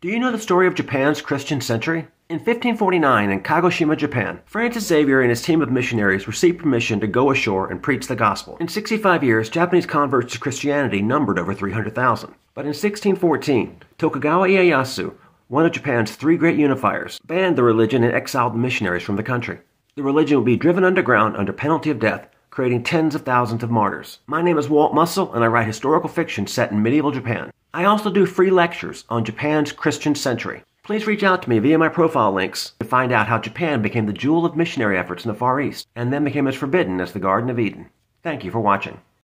Do you know the story of Japan's Christian century? In 1549, in Kagoshima, Japan, Francis Xavier and his team of missionaries received permission to go ashore and preach the gospel. In 65 years, Japanese converts to Christianity numbered over 300,000. But in 1614, Tokugawa Ieyasu, one of Japan's three great unifiers, banned the religion and exiled the missionaries from the country. The religion would be driven underground under penalty of death, creating tens of thousands of martyrs. My name is Walt Mussell, and I write historical fiction set in medieval Japan. I also do free lectures on Japan's Christian century. Please reach out to me via my profile links to find out how Japan became the jewel of missionary efforts in the Far East and then became as forbidden as the Garden of Eden. Thank you for watching.